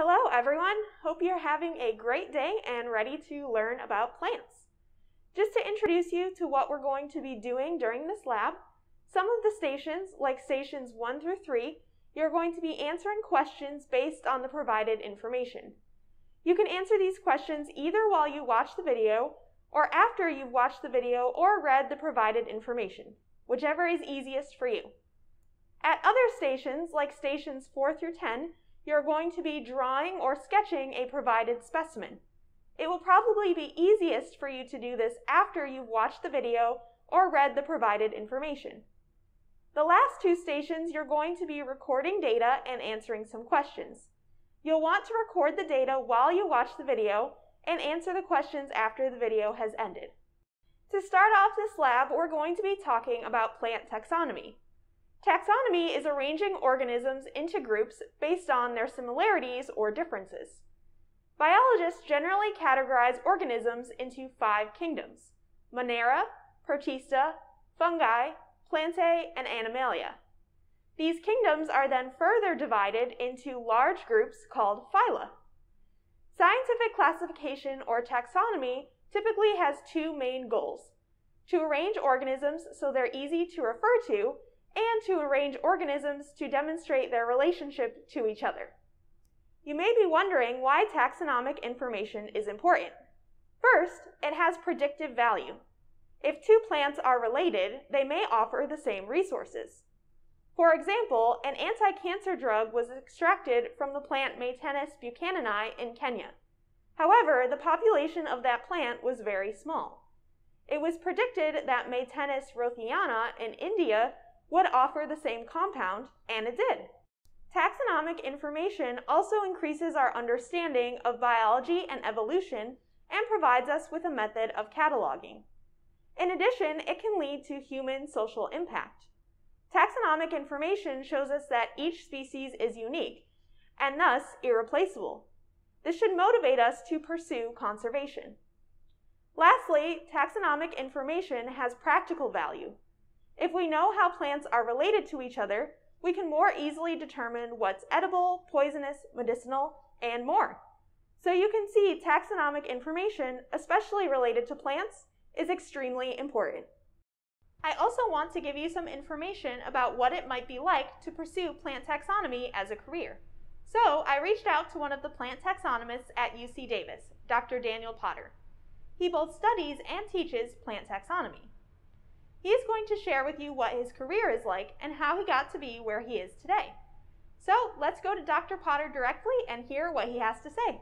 Hello, everyone. Hope you're having a great day and ready to learn about plants. Just to introduce you to what we're going to be doing during this lab, some of the stations, like stations 1 through 3, you're going to be answering questions based on the provided information. You can answer these questions either while you watch the video or after you've watched the video or read the provided information, whichever is easiest for you. At other stations, like stations 4 through 10, you're going to be drawing or sketching a provided specimen. It will probably be easiest for you to do this after you've watched the video or read the provided information. The last two stations, you're going to be recording data and answering some questions. You'll want to record the data while you watch the video and answer the questions after the video has ended. To start off this lab, we're going to be talking about plant taxonomy. Taxonomy is arranging organisms into groups based on their similarities or differences. Biologists generally categorize organisms into five kingdoms Monera, Protista, Fungi, Plantae, and Animalia. These kingdoms are then further divided into large groups called phyla. Scientific classification or taxonomy typically has two main goals to arrange organisms so they're easy to refer to, and to arrange organisms to demonstrate their relationship to each other. You may be wondering why taxonomic information is important. First, it has predictive value. If two plants are related, they may offer the same resources. For example, an anti-cancer drug was extracted from the plant Maytenus buchananii in Kenya. However, the population of that plant was very small. It was predicted that Maytenus rothiana in India would offer the same compound, and it did. Taxonomic information also increases our understanding of biology and evolution and provides us with a method of cataloging. In addition, it can lead to human social impact. Taxonomic information shows us that each species is unique and thus irreplaceable. This should motivate us to pursue conservation. Lastly, taxonomic information has practical value. If we know how plants are related to each other, we can more easily determine what's edible, poisonous, medicinal, and more. So you can see taxonomic information, especially related to plants, is extremely important. I also want to give you some information about what it might be like to pursue plant taxonomy as a career. So I reached out to one of the plant taxonomists at UC Davis, Dr. Daniel Potter. He both studies and teaches plant taxonomy. He is going to share with you what his career is like and how he got to be where he is today. So let's go to Dr. Potter directly and hear what he has to say.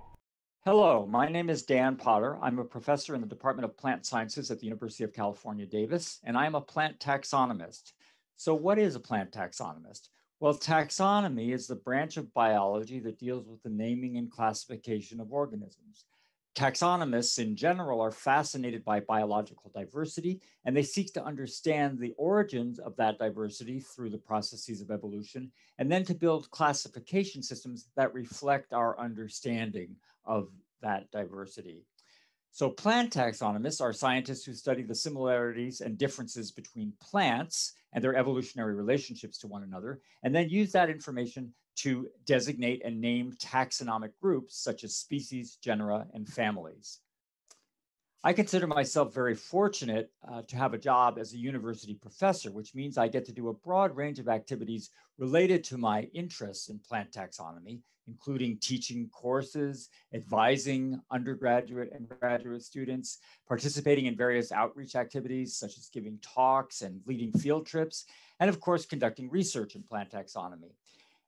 Hello, my name is Dan Potter. I'm a professor in the Department of Plant Sciences at the University of California, Davis, and I'm a plant taxonomist. So, what is a plant taxonomist? Well, taxonomy is the branch of biology that deals with the naming and classification of organisms. Taxonomists in general are fascinated by biological diversity, and they seek to understand the origins of that diversity through the processes of evolution, and then to build classification systems that reflect our understanding of that diversity. So plant taxonomists are scientists who study the similarities and differences between plants and their evolutionary relationships to one another, and then use that information to designate and name taxonomic groups such as species, genera, and families. I consider myself very fortunate uh, to have a job as a university professor, which means I get to do a broad range of activities related to my interests in plant taxonomy, including teaching courses, advising undergraduate and graduate students, participating in various outreach activities such as giving talks and leading field trips, and of course, conducting research in plant taxonomy.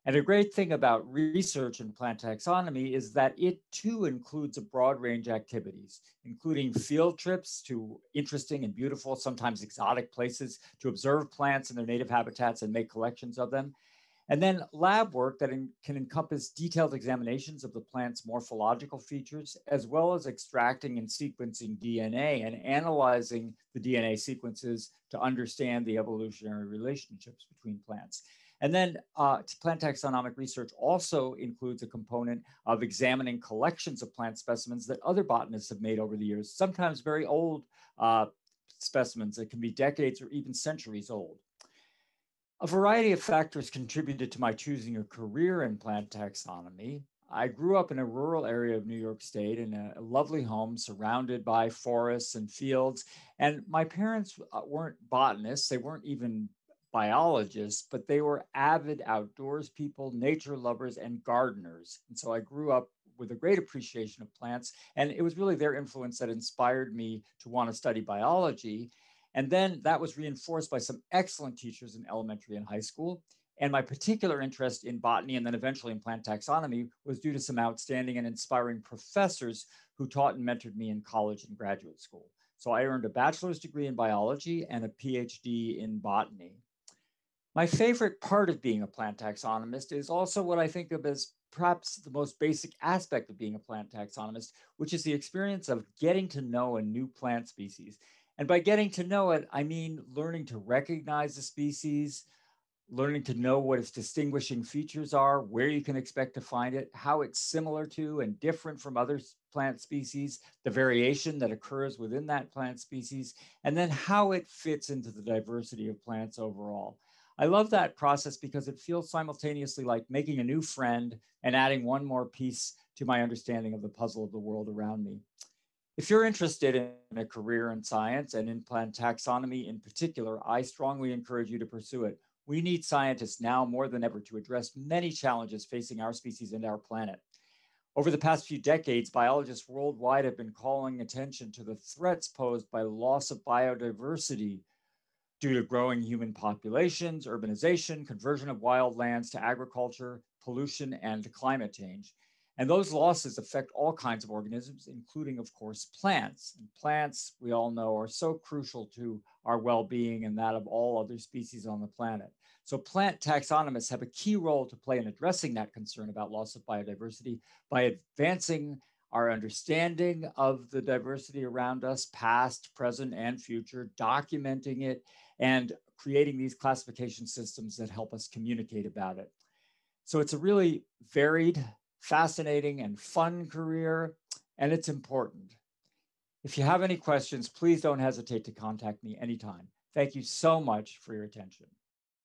And a great thing about research in plant taxonomy is that it too includes a broad range of activities, including field trips to interesting and beautiful, sometimes exotic places to observe plants in their native habitats and make collections of them. And then lab work that in, can encompass detailed examinations of the plant's morphological features, as well as extracting and sequencing DNA and analyzing the DNA sequences to understand the evolutionary relationships between plants. And then uh, plant taxonomic research also includes a component of examining collections of plant specimens that other botanists have made over the years, sometimes very old uh, specimens that can be decades or even centuries old. A variety of factors contributed to my choosing a career in plant taxonomy. I grew up in a rural area of New York State in a, lovely home surrounded by forests and fields. And my parents uh, weren't botanists, they weren't even biologists, but they were avid outdoors people, nature lovers, and gardeners. And so I grew up with a great appreciation of plants. And it was really their influence that inspired me to want to study biology. And then that was reinforced by some excellent teachers in elementary and high school. And my particular interest in botany and then eventually in plant taxonomy was due to some outstanding and inspiring professors who taught and mentored me in college and graduate school. So I earned a bachelor's degree in biology and a PhD in botany. My favorite part of being a plant taxonomist is also what I think of as perhaps the most basic aspect of being a plant taxonomist, which is the experience of getting to know a new plant species. And by getting to know it, I mean learning to recognize the species, learning to know what its distinguishing features are, where you can expect to find it, how it's similar to and different from other plant species, the variation that occurs within that plant species, and then how it fits into the diversity of plants overall. I love that process because it feels simultaneously like making a new friend and adding one more piece to my understanding of the puzzle of the world around me. If you're interested in a career in science and in plant taxonomy in particular, I strongly encourage you to pursue it. We need scientists now more than ever to address many challenges facing our species and our planet. Over the past few decades, biologists worldwide have been calling attention to the threats posed by loss of biodiversity due to growing human populations, urbanization, conversion of wild lands to agriculture, pollution, and climate change. And those losses affect all kinds of organisms, including, of course, plants. And plants, we all know, are so crucial to our well being and that of all other species on the planet. So plant taxonomists have a key role to play in addressing that concern about loss of biodiversity by advancing our understanding of the diversity around us, past, present, and future, documenting it, and creating these classification systems that help us communicate about it. So it's a really varied, fascinating, and fun career, and it's important. If you have any questions, please don't hesitate to contact me anytime. Thank you so much for your attention.